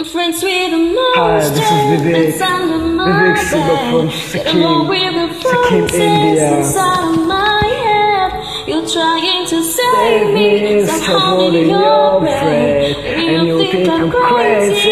I'm friends with a monster. Hi, this is Bibek. Bibek from Sikkim, Sikkim, India. You're trying to save, save me, stop I'm holding your breath. And you think I'm crazy.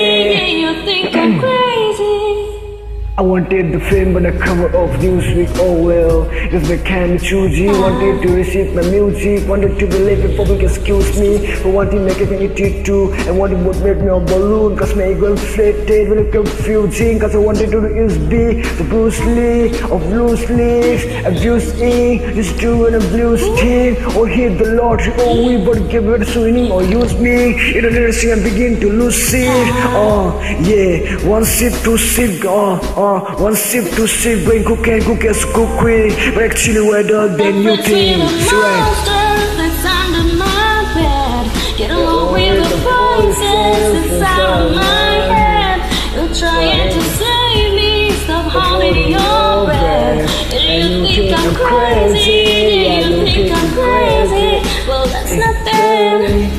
I wanted the fame but the cover of Newsweek, oh well. Just candy choosy, wanted to receive my music. Wanted to believe it, public excuse me. For wanting make it me too? And wanting would make me a balloon? Cause my ego inflated it confusing. Cause I wanted to use B The Bruce Lee of loose leaves Abuse E, just doing a blues team. Oh, or hit the lottery, oh we but give it swinging Or use me, in a nursing and begin to lose it Oh yeah, one sip, two sip, oh, oh One sip, two sip, going cook and cook as cook quick But actually wetter than you think a So right. monster that's under my bed. Get along with the voices inside of my head. You're trying to save me. Stop holding your breath. And you think I'm crazy. You think I'm crazy. Well, that's nothing.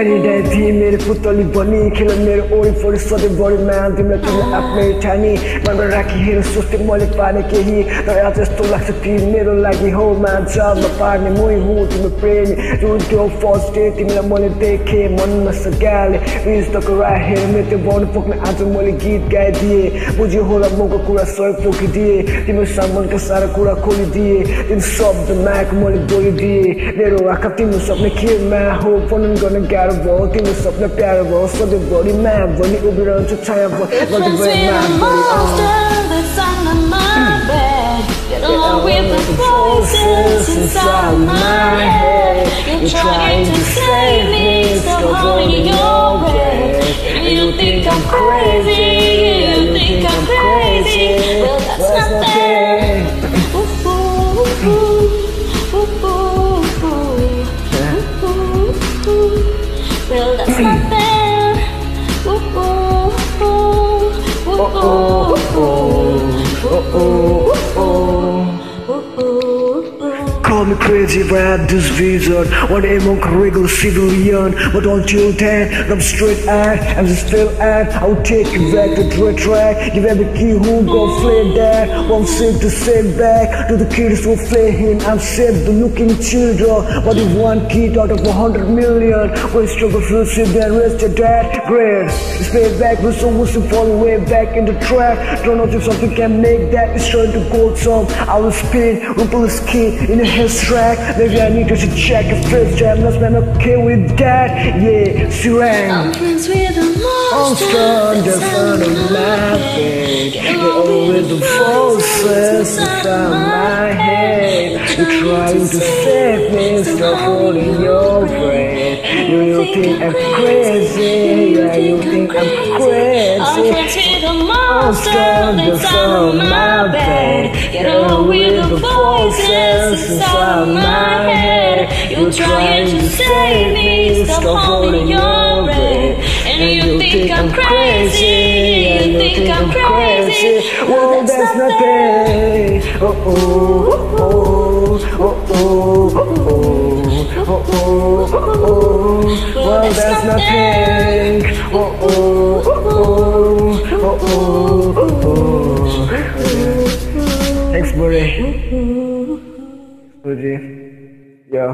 सरी थिए मेरो पुतली बनी खेल मेरो वरिपरि सधैँभरि मान तिमीलाई तिमीलाई आफ्नै ठानी सोच्थे पाने केही तर आज यस्तो लाग्छ कि मेरो लागि हो पार्ने मै हुँ तिम्रो प्रेमी जुन त्यो फर्स्ट डे तिमीलाई मैले देखेँ मनमा प्लिज त मेरो त्यो आज मैले गीत गाइदिएँ बुझ्यो होला मको कुरा पोखिदिएँ तिम्रो सारा कुरा खोलिदिएँ तिम्रो शब्द हो गर्न unbearable Give me something unbearable For For the body man monster that's my bed Get along with the voices inside my head. You're trying to save me So your And you think I'm crazy happy. Oh, oh, oh, oh, oh, oh. Call me crazy but I have this vision One among a regular civilian. But until then, I'm straight at I'm still at I will take you back to the track Give every key who go flay that One sip to sit back. To the kids who flay him I'm saved the looking children. But if one kid out of a hundred million When struggle feels sit there rest your dad Great, it's payback But someone still fall way back in the track Don't know if something can make that It's trying to go some I will spin, rumple his key in a head this track. Maybe I need to check if this jam has been okay with that. Yeah, Suran. I'm friends with a monster. They're fun and laughing. They're all with the voices inside my head. You're trying to save me, stop holding your breath You, you think I'm crazy, yeah, you think I'm crazy. I'm crazy friends with monster that's under my bed. Get along with the voices inside my head. You're trying to save me. Stop holding your breath. And you think I'm crazy. You think I'm crazy. Well, that's nothing. Oh oh oh oh oh oh oh oh oh. Well, that's nothing. Oh oh oh oh oh oh. Thanks, buddy. Buddy. Yeah.